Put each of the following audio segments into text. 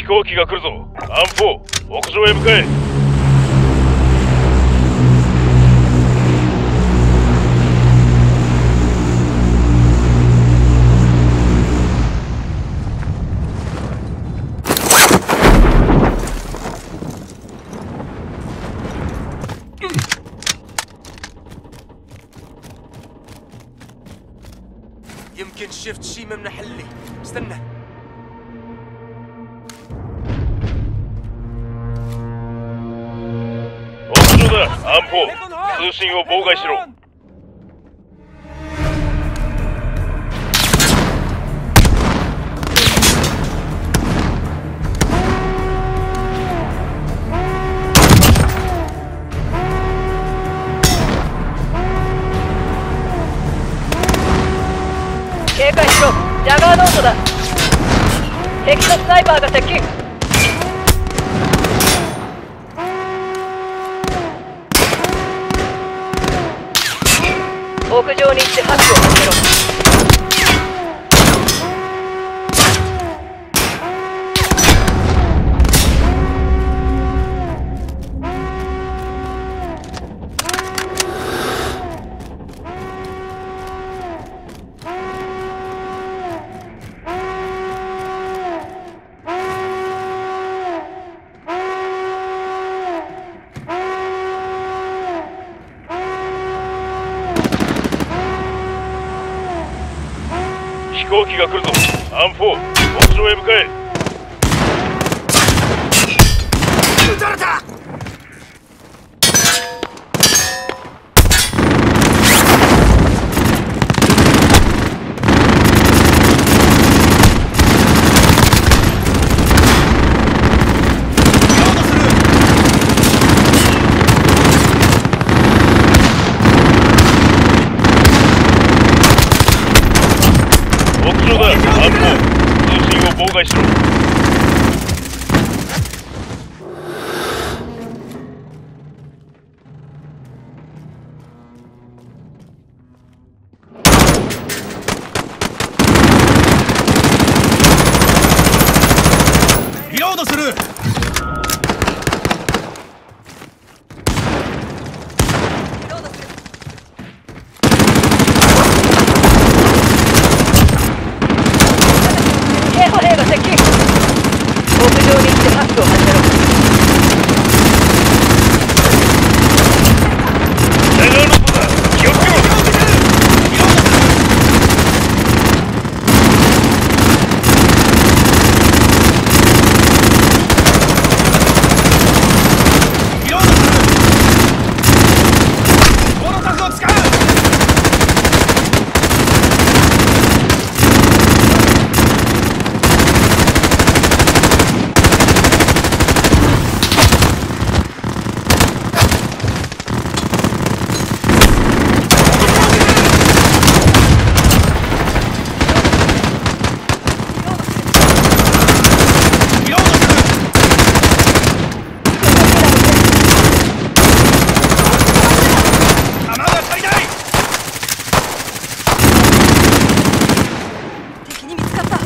飛行機が来るぞ。アンフォー屋上へ向かえ「屋上だアンフォー通信を妨害しろ。警戒しろ。ジャガーノートだ。敵のスナイパーが接近。屋上に行ってハックを始めろ。行機が来るぞ。アンフォー屋上へ向かえ。撃たれた。ドする警歩兵が接近屋上に行ってハックを始めろジャガーノットだ気をつけろリロードするモロタフを使うリロードする弾が足りない敵に見つかった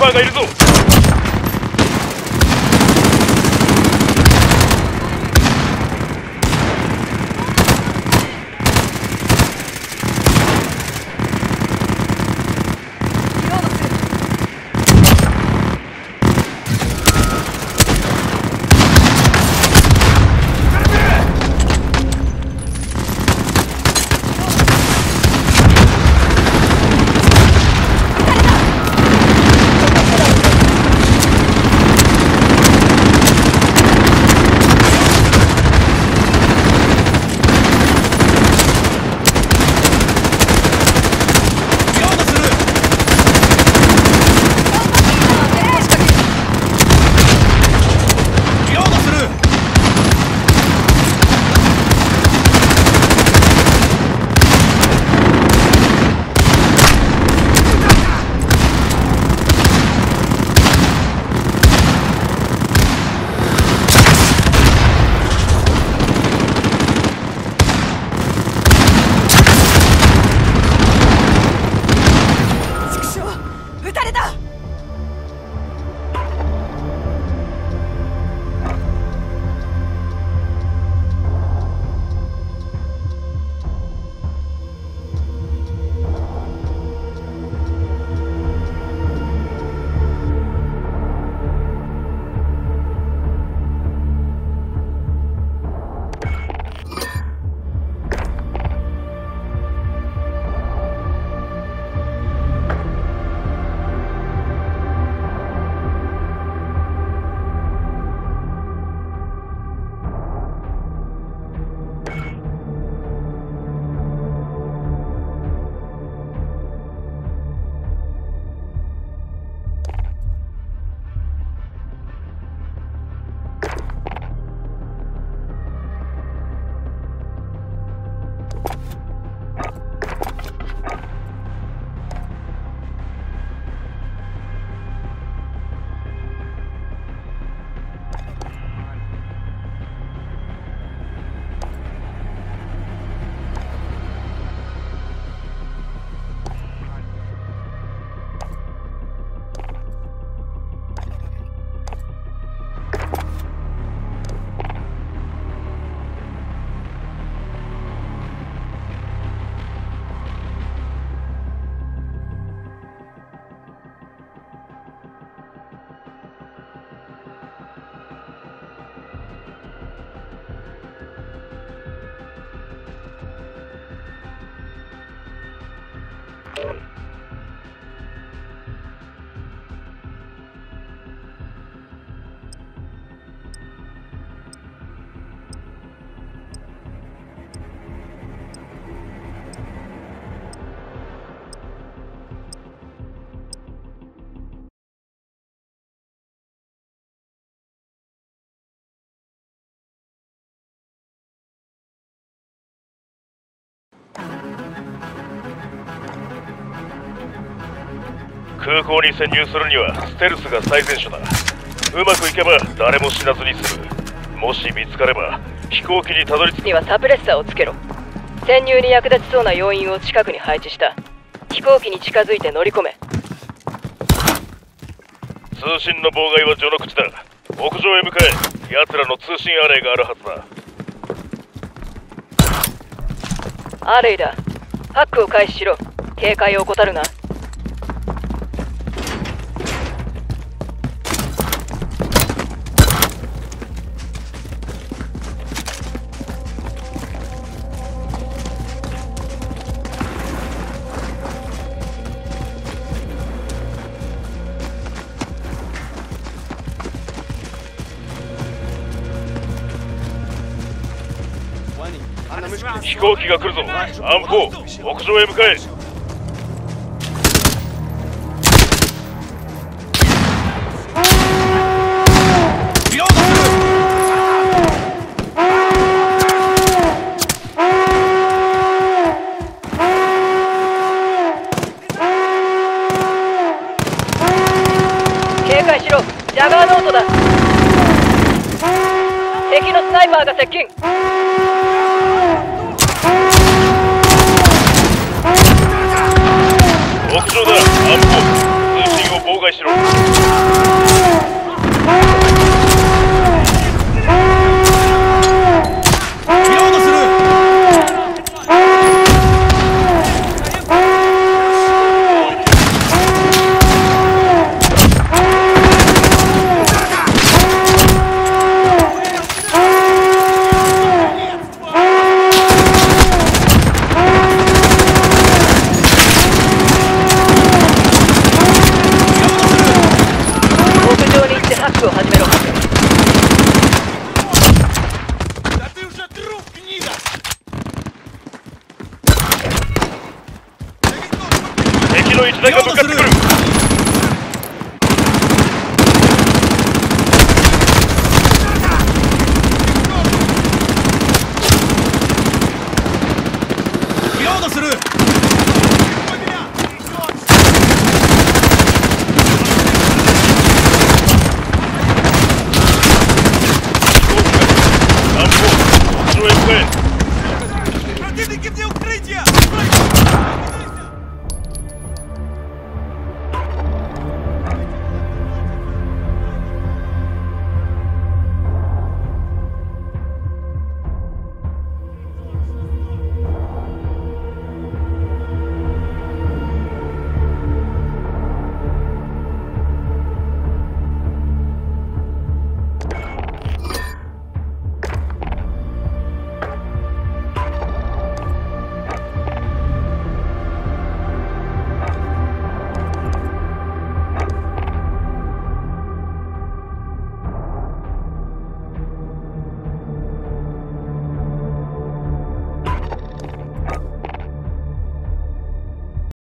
ーパーがいるぞ。you 空港に潜入するにはステルスが最善手だうまくいけば誰も死なずに済むもし見つかれば飛行機にたどり着くにはサプレッサーをつけろ。潜入に役立ちそうな要員を近くに配置した。飛行機に近づいて乗り込め。通信の妨害は序の口だ。屋上へ向かえ。奴らの通信アレイがあるはずだ。アーレイだ。ハックを開始しろ。警戒を怠るな飛行機が来るぞ。アンフォー屋上へ向かえ。警戒しろ。ジャガーノートだ。敵のスナイパーが接近。屋上だアンフォー通信を妨害しろ